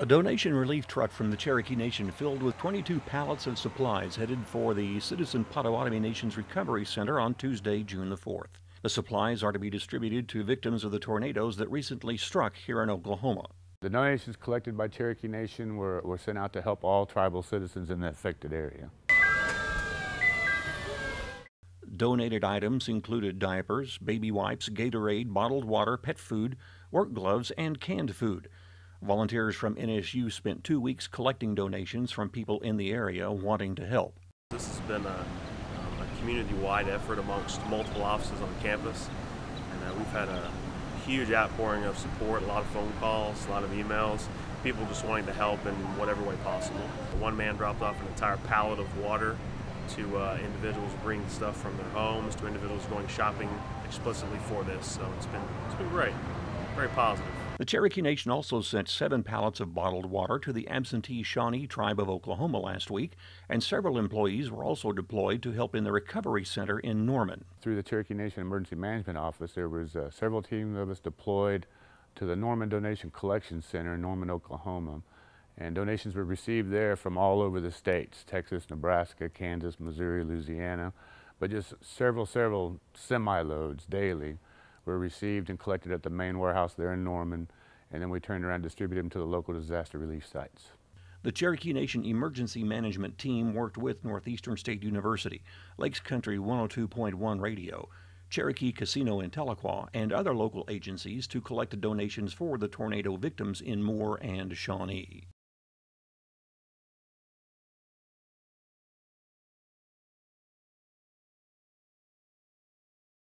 A donation relief truck from the Cherokee Nation filled with 22 pallets of supplies headed for the Citizen Potawatomi Nation's Recovery Center on Tuesday, June the 4th. The supplies are to be distributed to victims of the tornadoes that recently struck here in Oklahoma. The donations collected by Cherokee Nation were, were sent out to help all tribal citizens in the affected area. Donated items included diapers, baby wipes, Gatorade, bottled water, pet food, work gloves, and canned food. Volunteers from NSU spent two weeks collecting donations from people in the area wanting to help. This has been a, um, a community-wide effort amongst multiple offices on campus, and uh, we've had a huge outpouring of support, a lot of phone calls, a lot of emails, people just wanting to help in whatever way possible. One man dropped off an entire pallet of water to uh, individuals bringing stuff from their homes, to individuals going shopping explicitly for this. So it's been it's been great, very positive. The Cherokee Nation also sent seven pallets of bottled water to the absentee Shawnee tribe of Oklahoma last week, and several employees were also deployed to help in the recovery center in Norman. Through the Cherokee Nation Emergency Management Office, there was uh, several teams of us deployed to the Norman Donation Collection Center in Norman, Oklahoma. And donations were received there from all over the states, Texas, Nebraska, Kansas, Missouri, Louisiana, but just several, several semi-loads daily were received and collected at the main warehouse there in Norman, and then we turned around and distributed them to the local disaster relief sites. The Cherokee Nation Emergency Management Team worked with Northeastern State University, Lakes Country 102.1 Radio, Cherokee Casino in Tahlequah, and other local agencies to collect donations for the tornado victims in Moore and Shawnee.